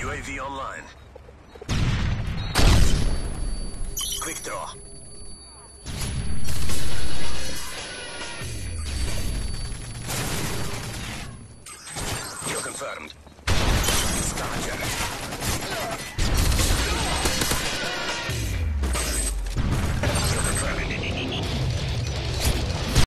UAV online. Quick draw. Kill confirmed.